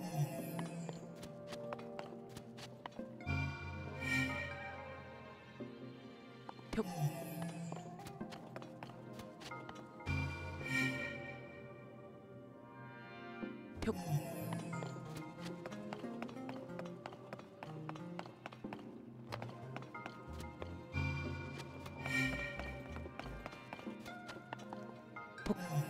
Hãy subscribe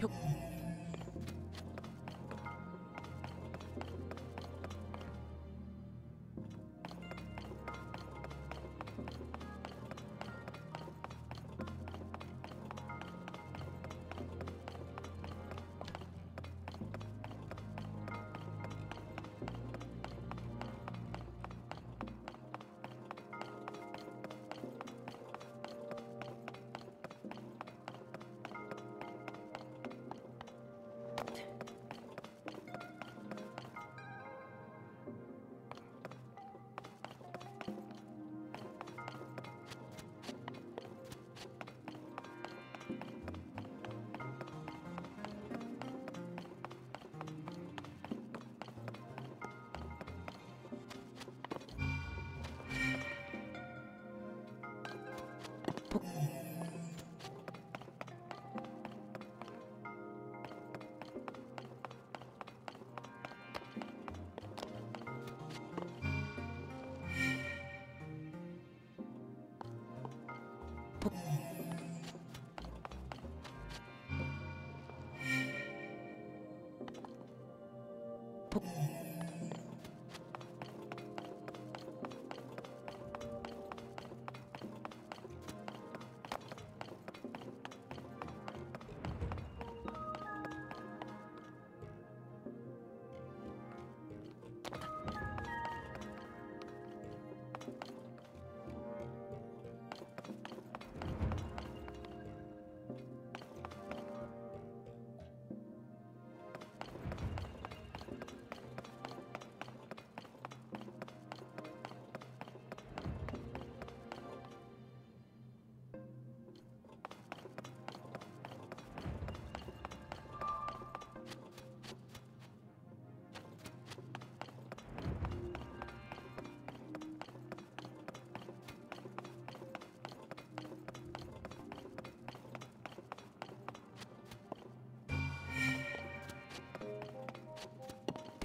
벽 벽.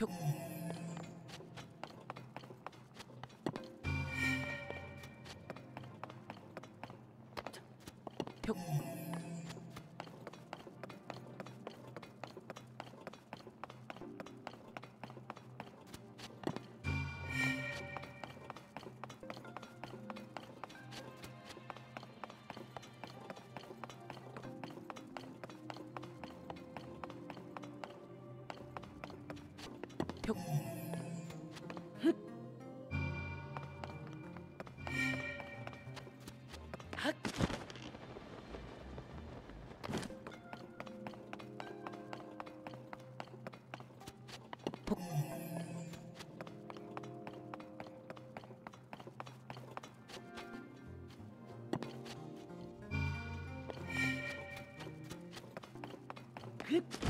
벽. 벽. とえっ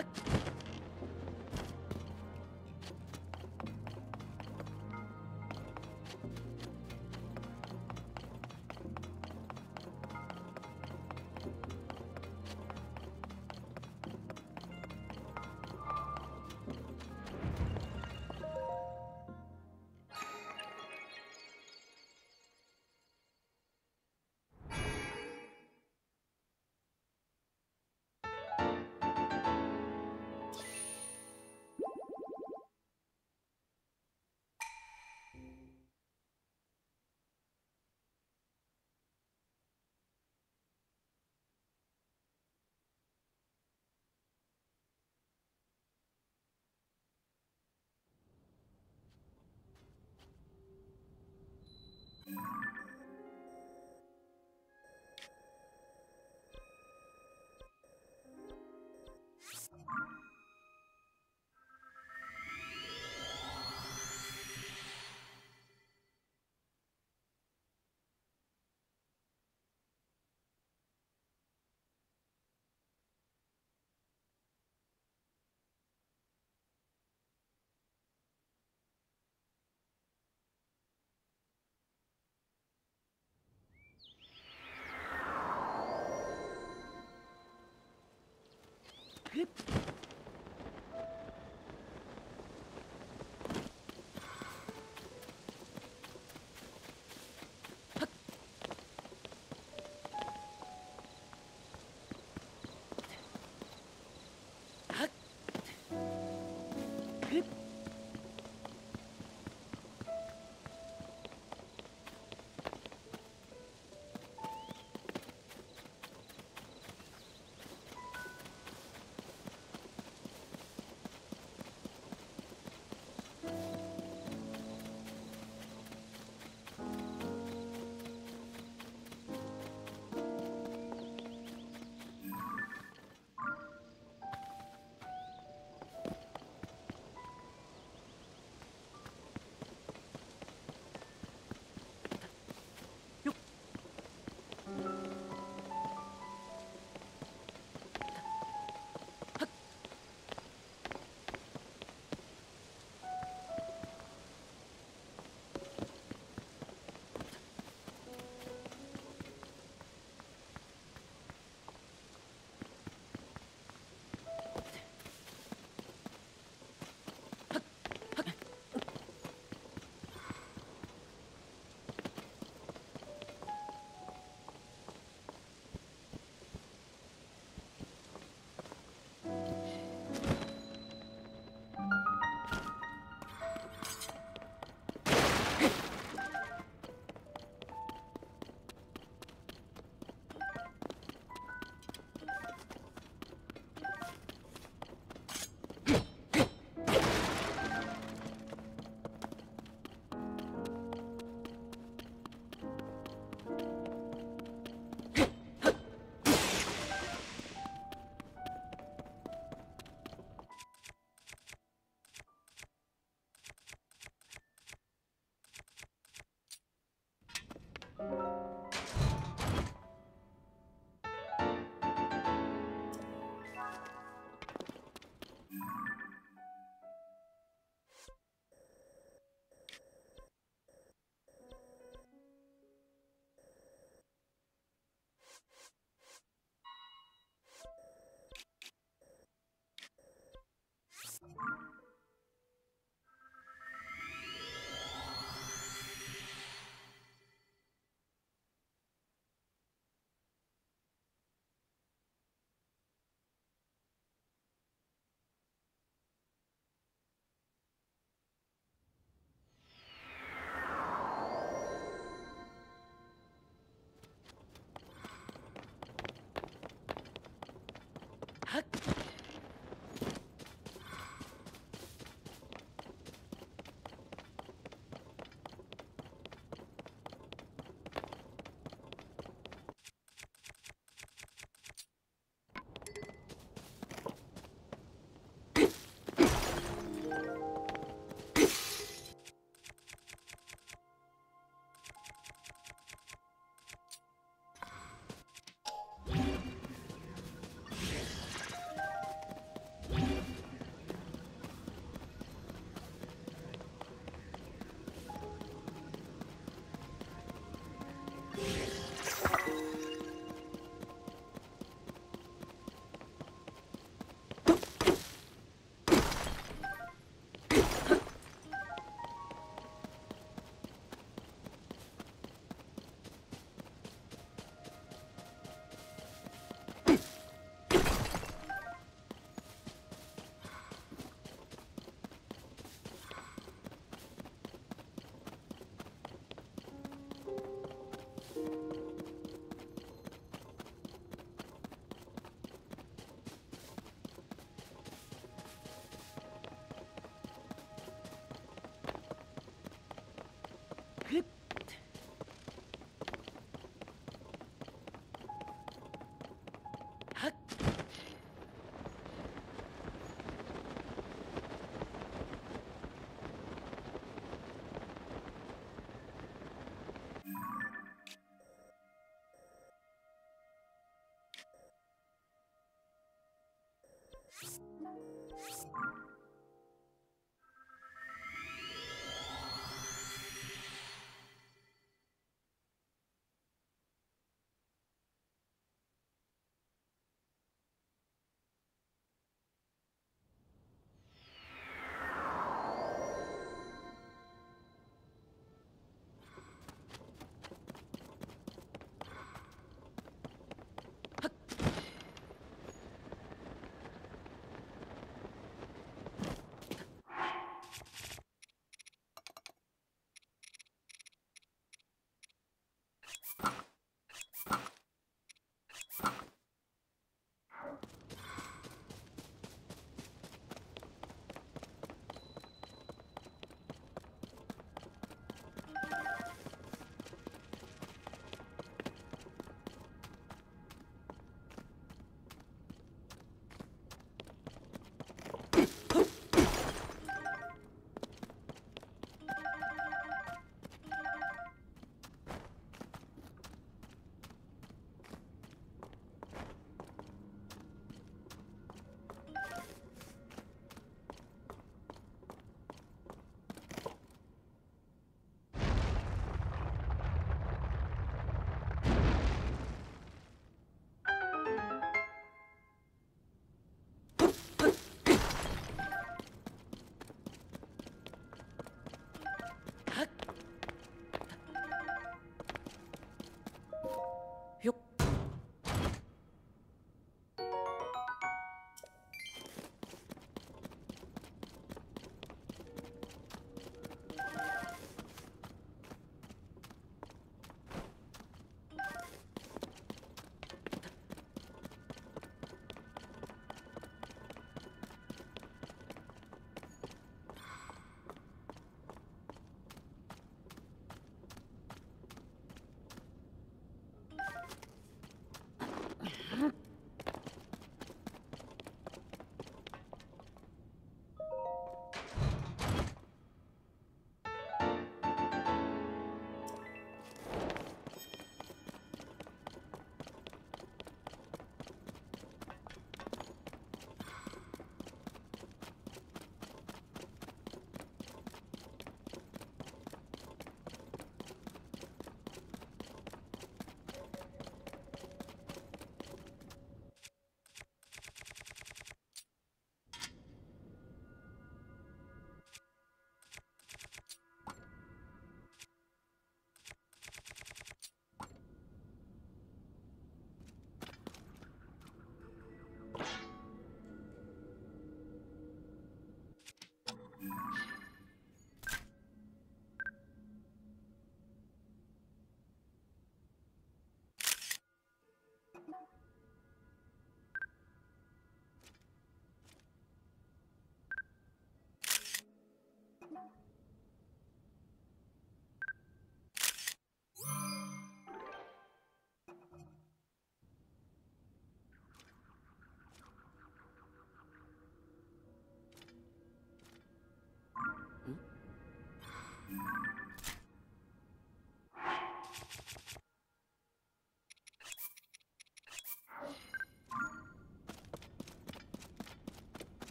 っ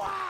Wow!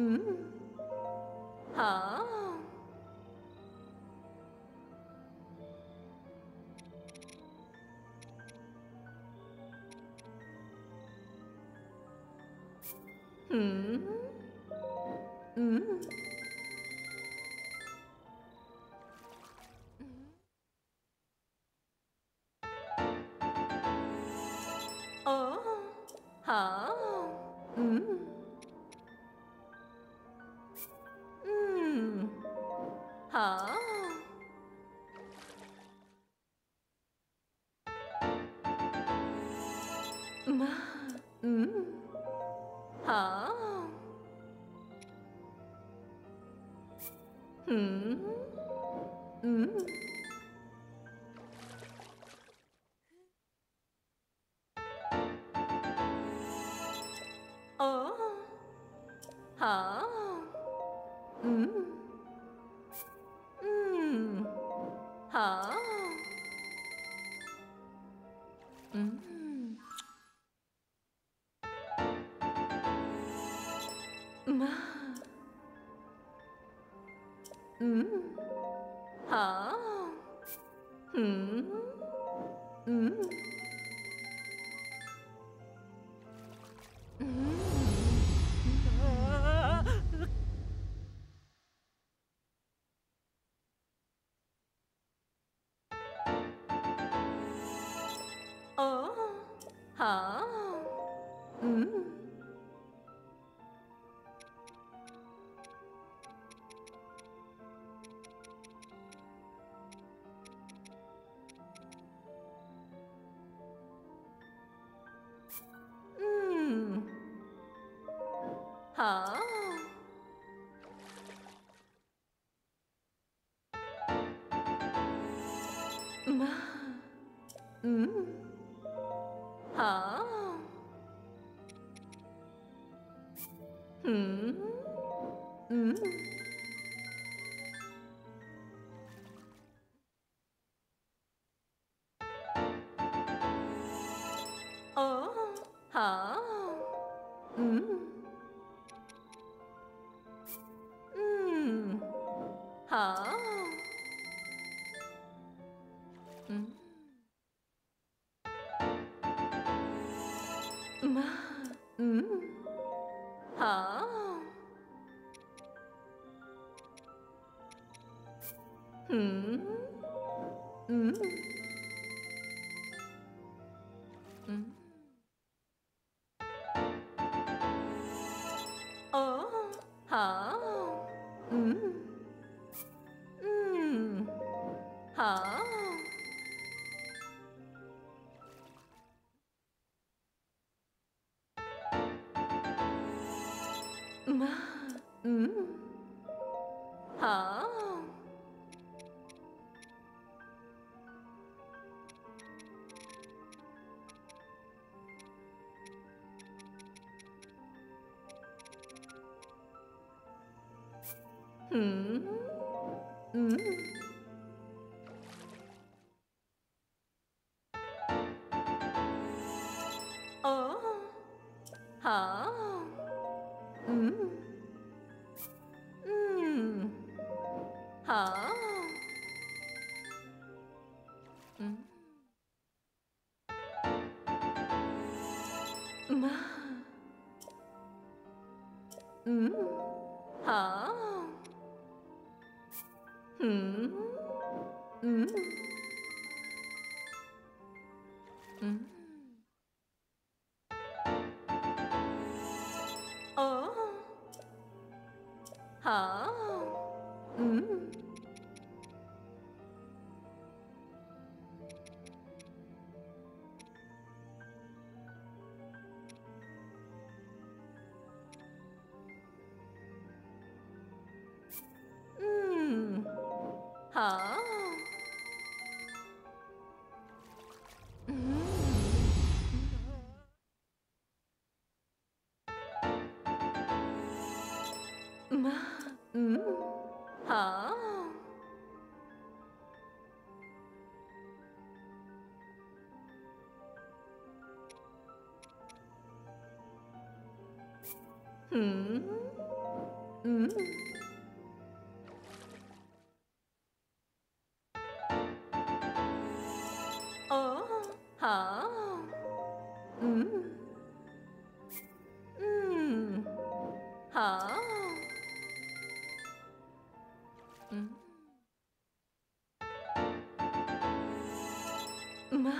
嗯。好。嗯。嗯。好。嘛。嗯。好。嗯。嗯。Hmm. Hmm. 嗯嗯哦，好，嗯嗯，好，嗯，妈，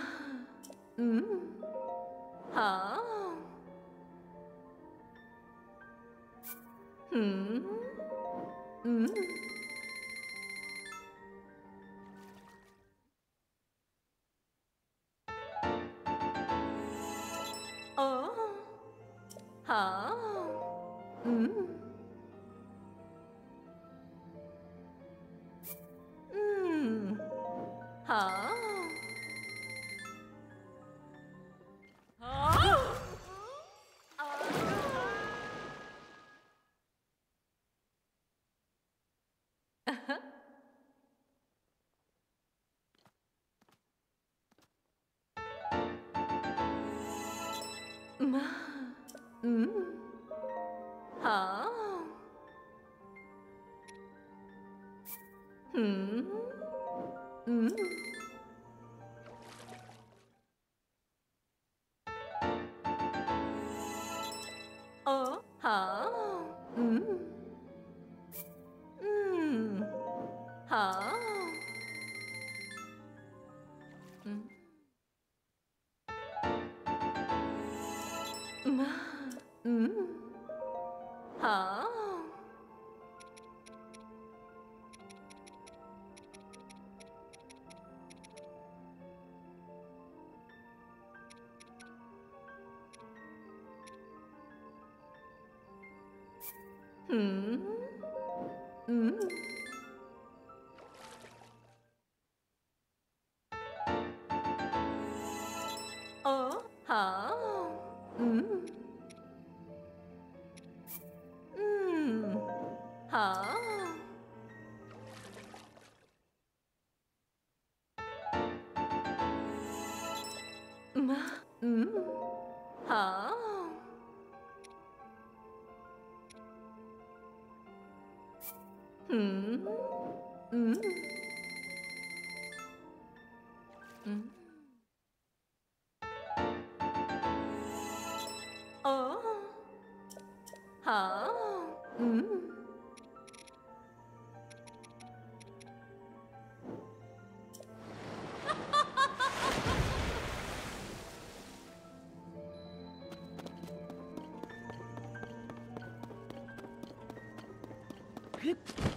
嗯，好，嗯嗯。嗯，好，嗯。嗯，huh? Clip.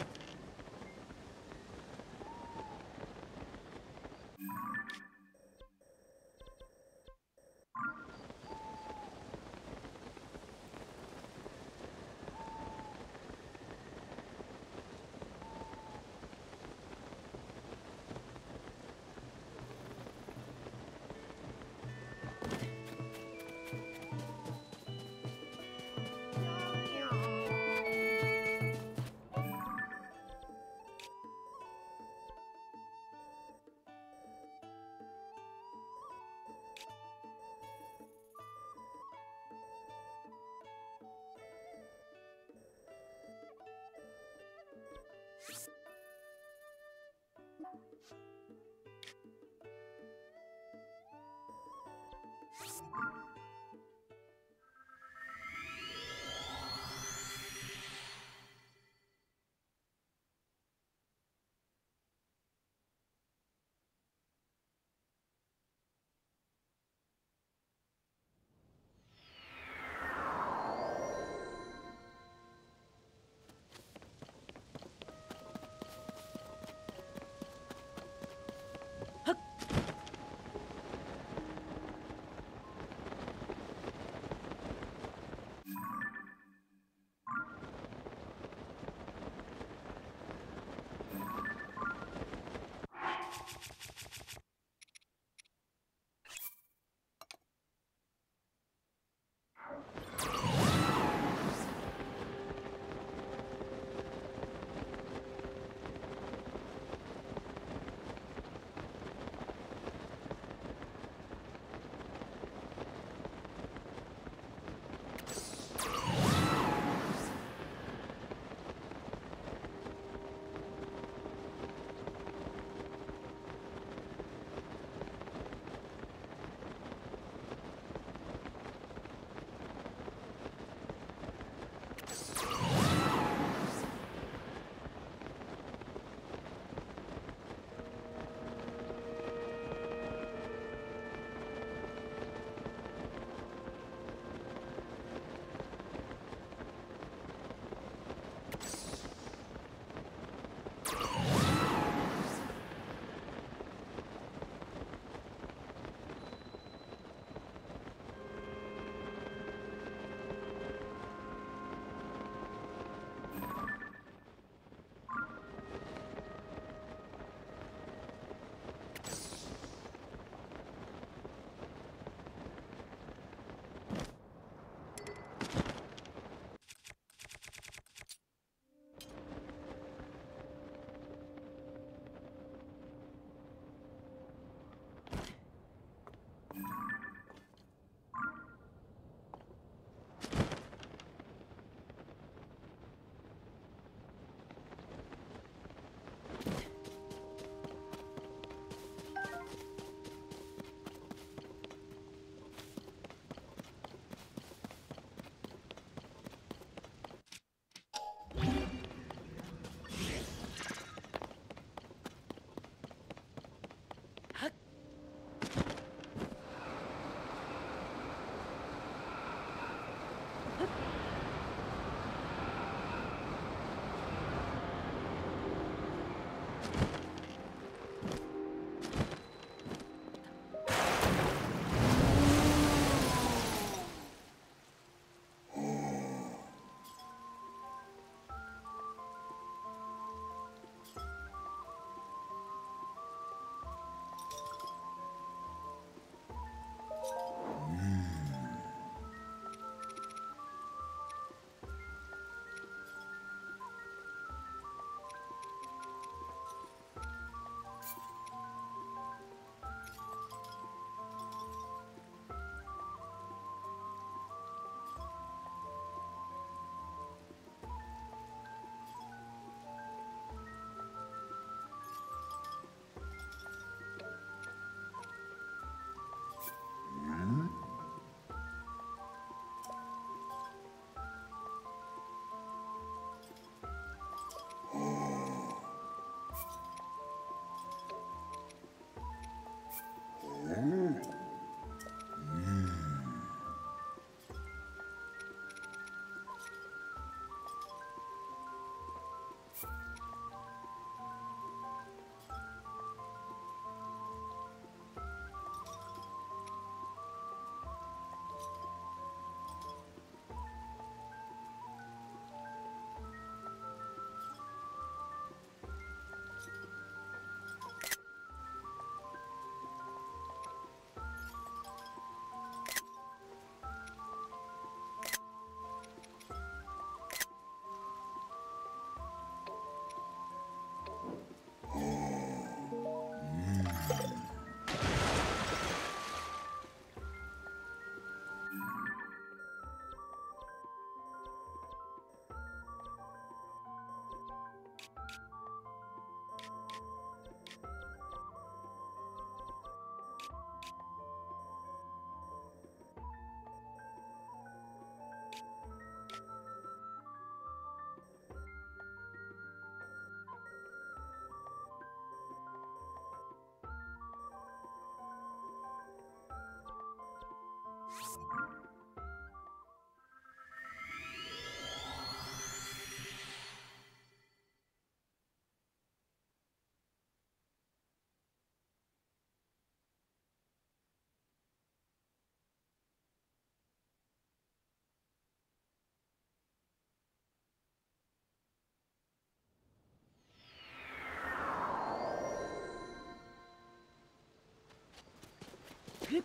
あ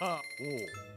あ。はお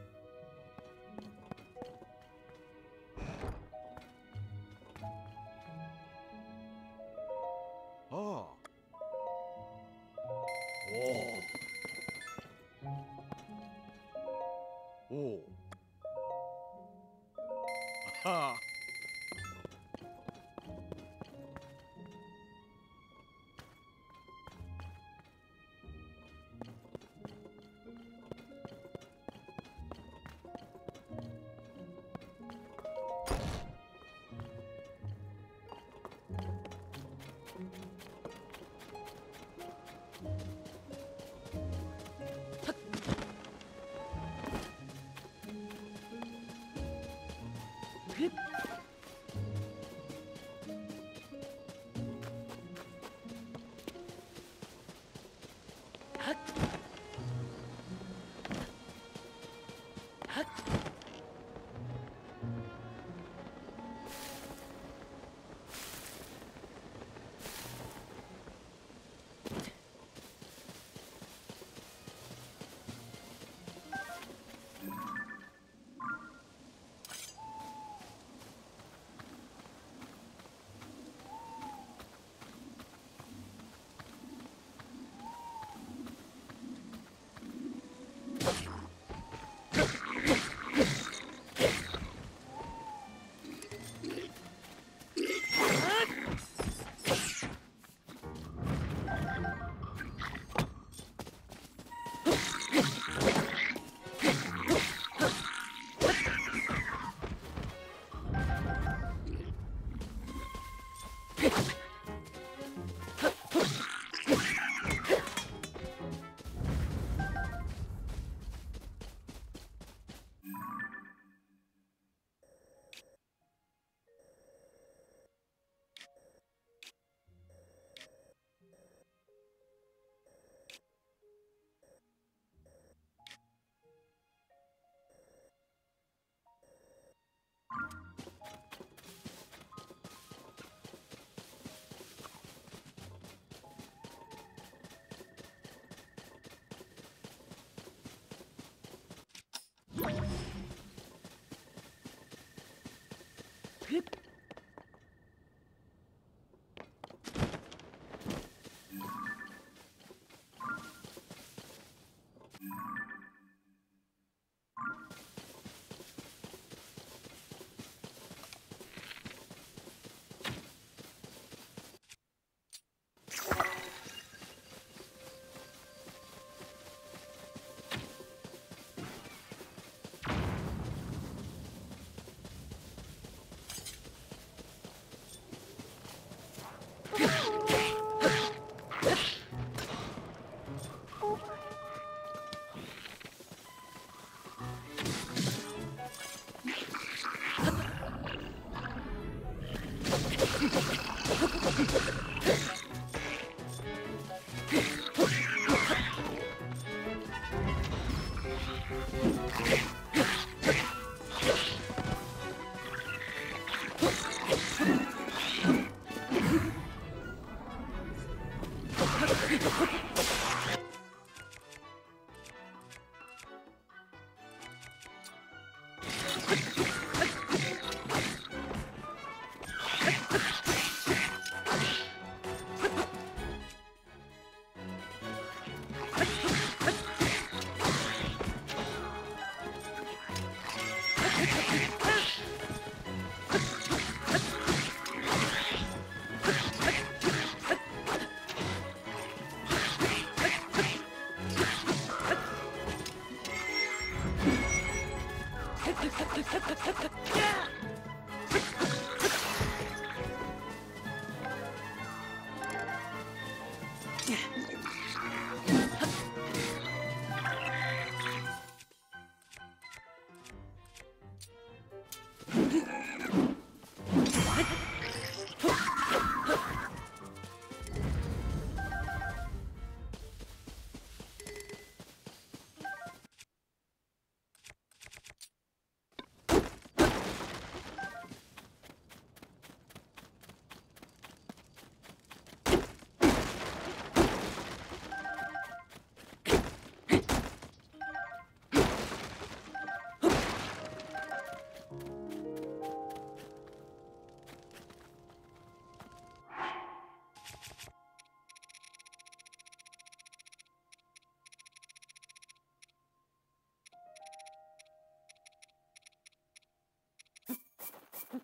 Thank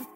you.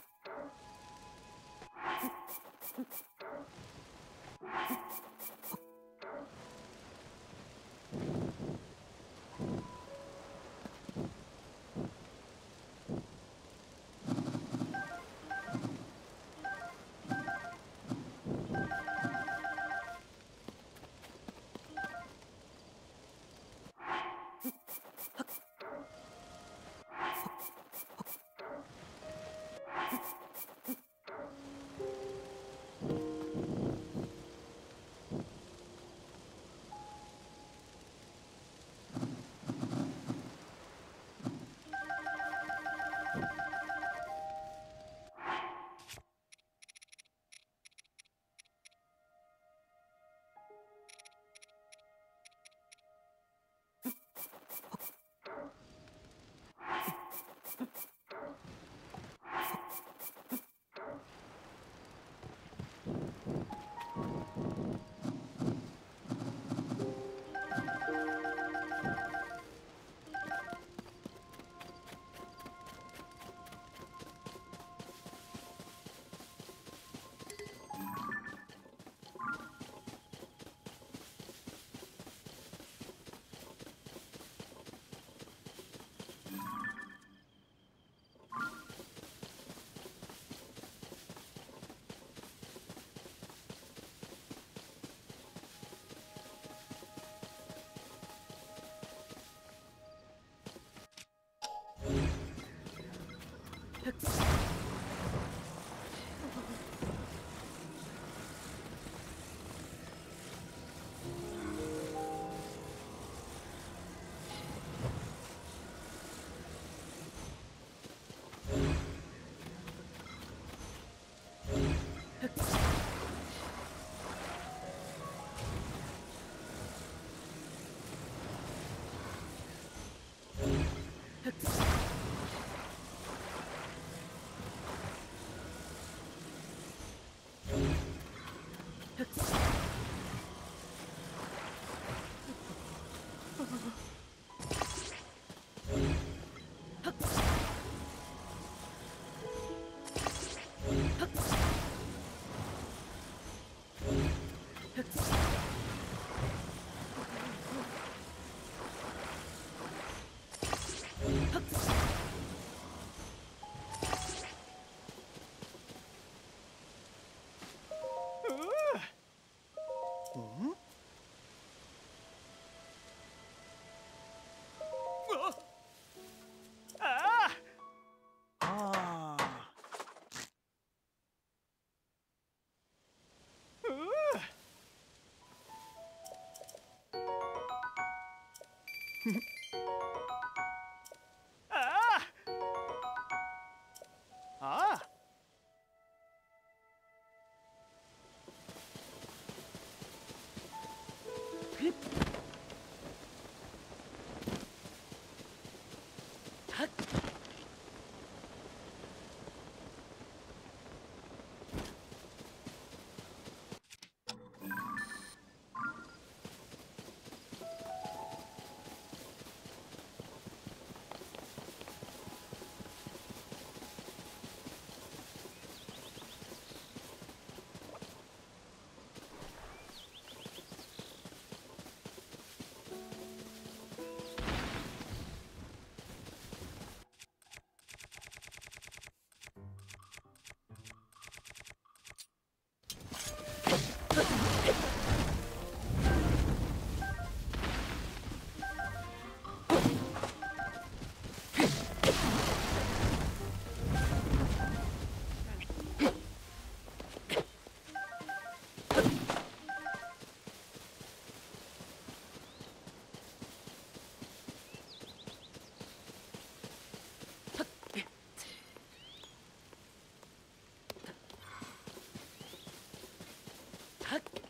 hug.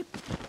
Grip.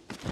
clip.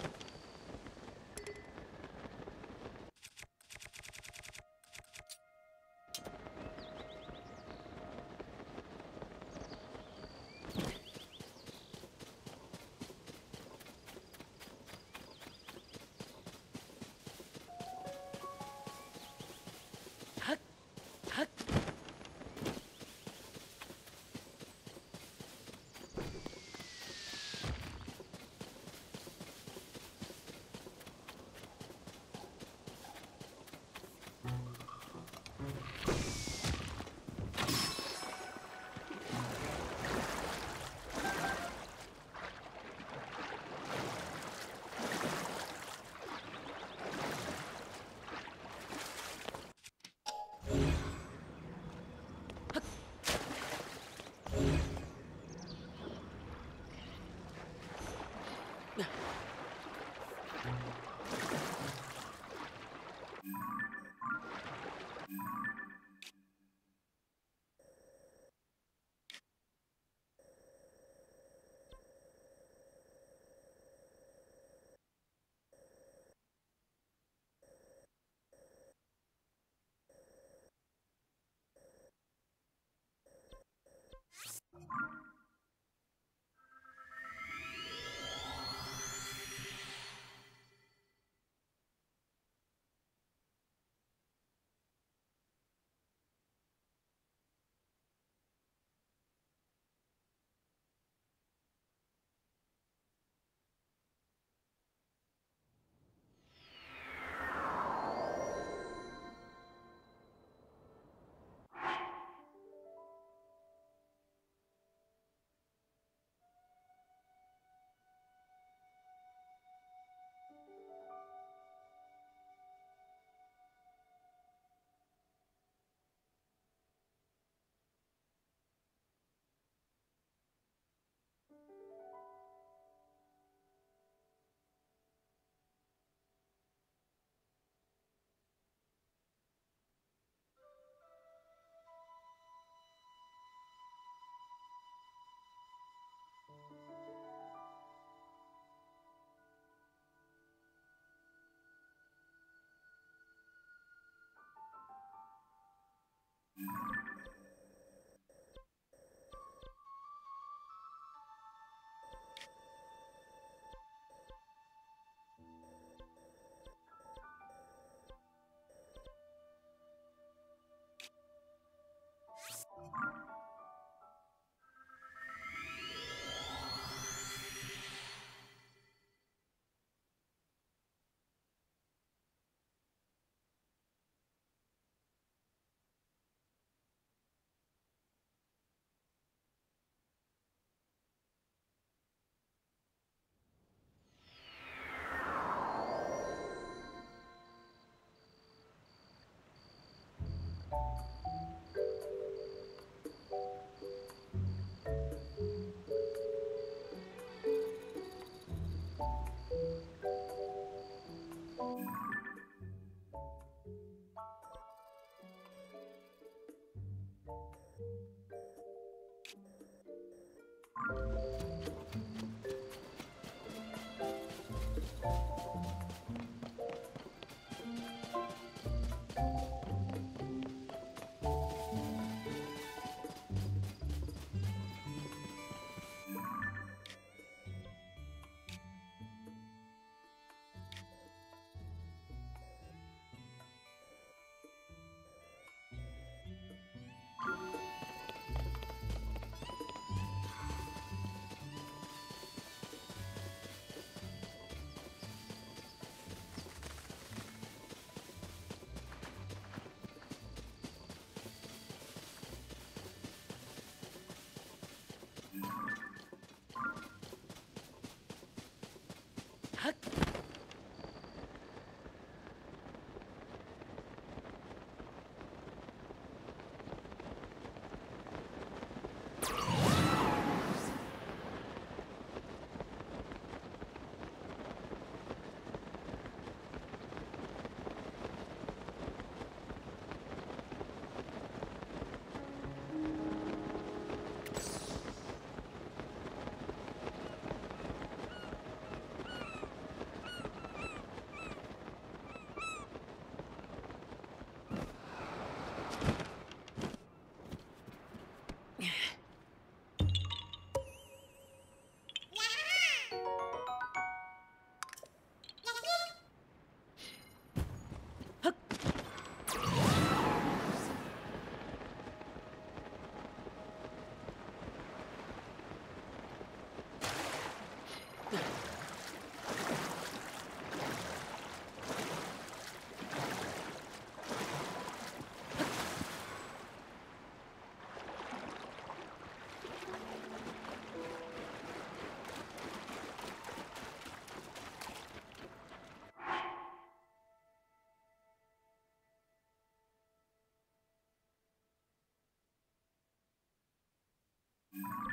you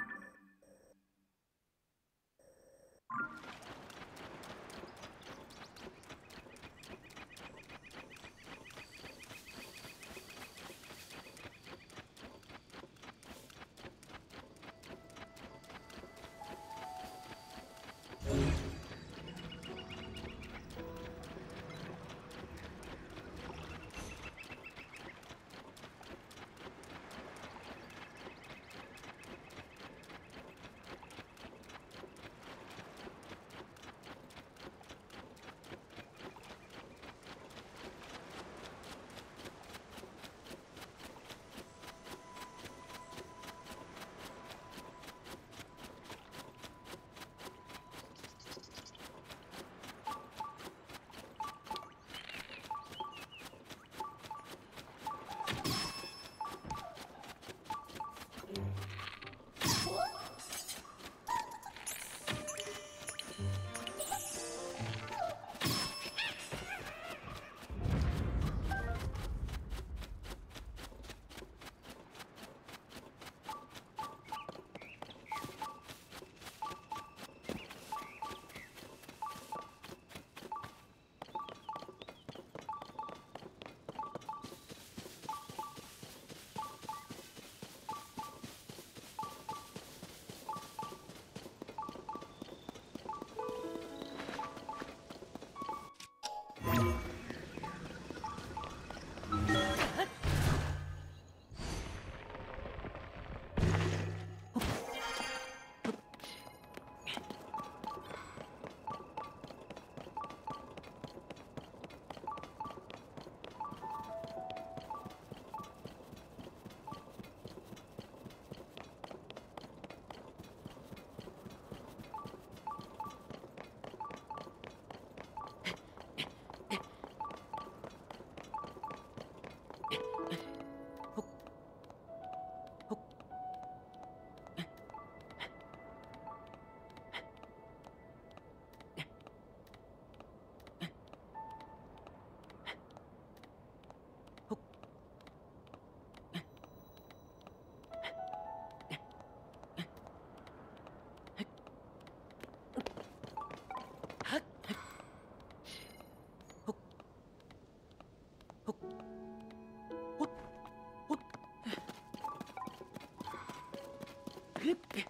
grip.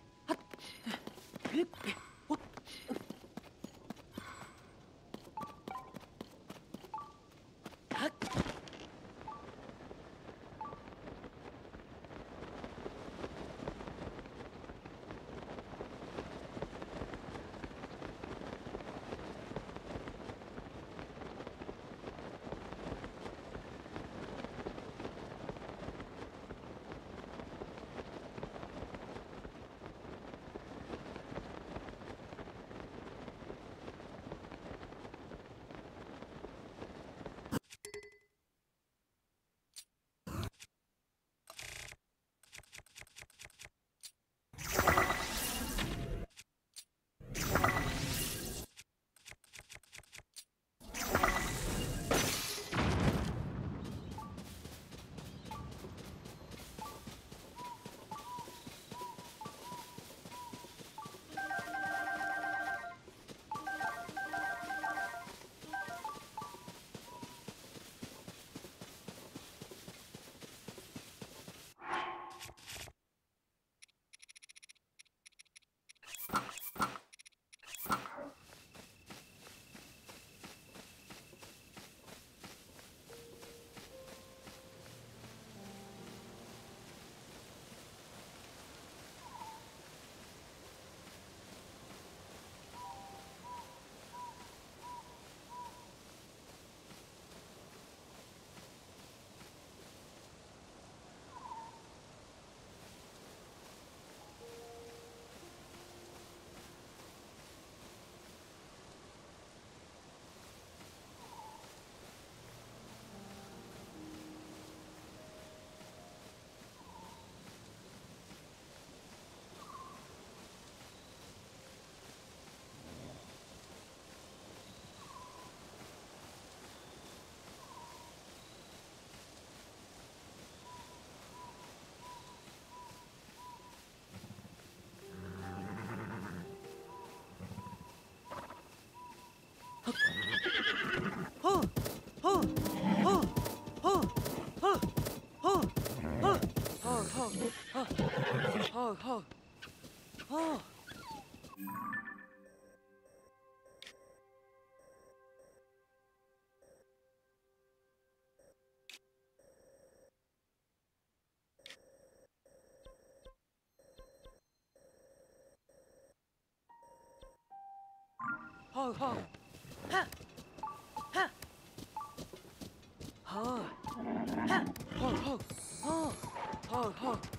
ho, ho. Ho. Ho, ho. Ho, ho.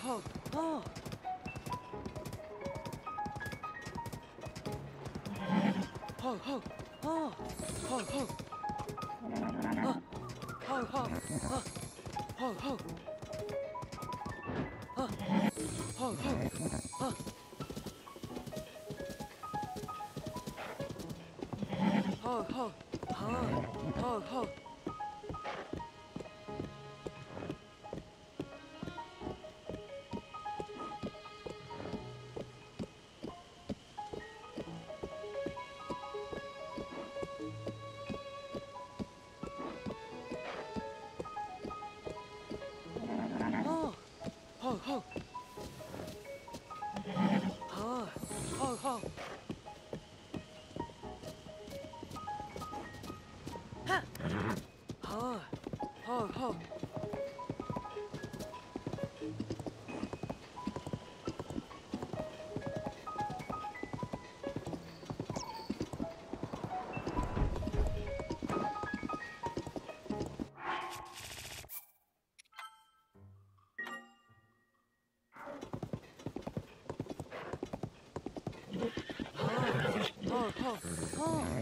Hold, hold, hold. Hold, hold, hold, hold, hold. Uh, hold, hold, uh, hold, hold. Uh, hold, hold, uh. 哼。oh, oh, oh.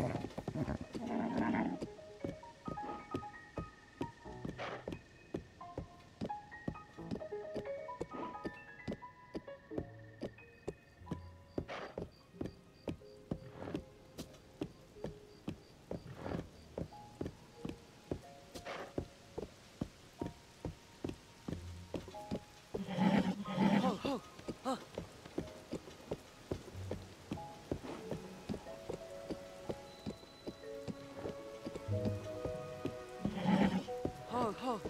Oh.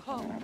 Ho,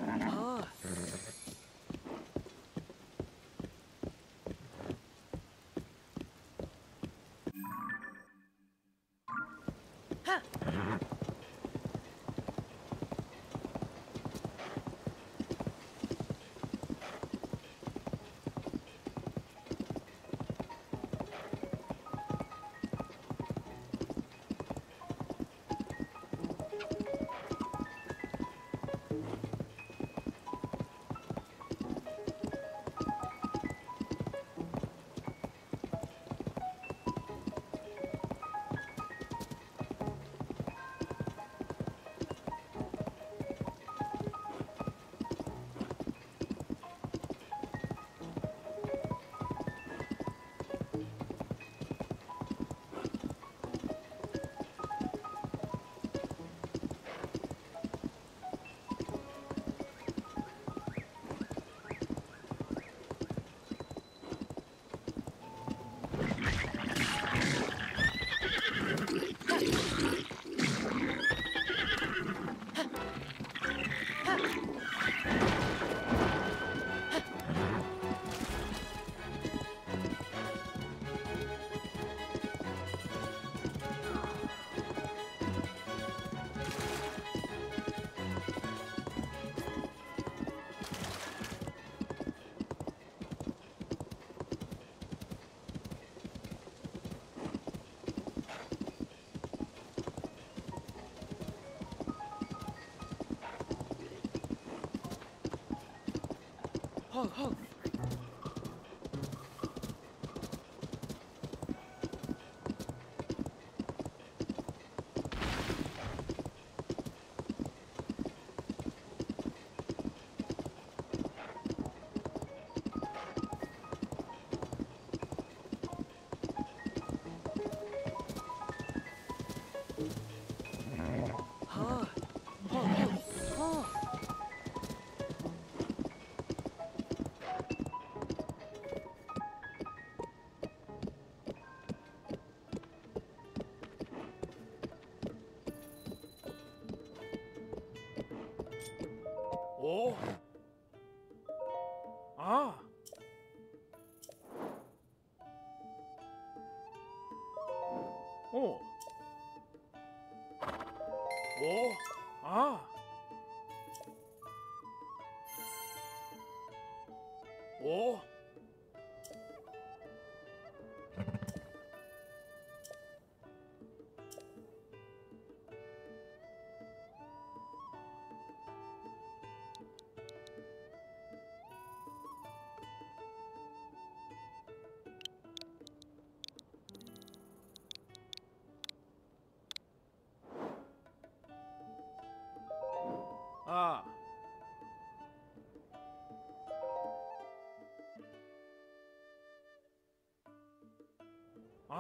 아.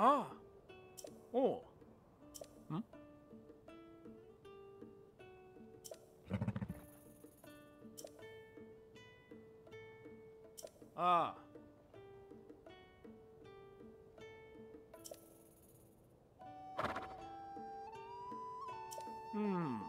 ああおう。ああ。うん。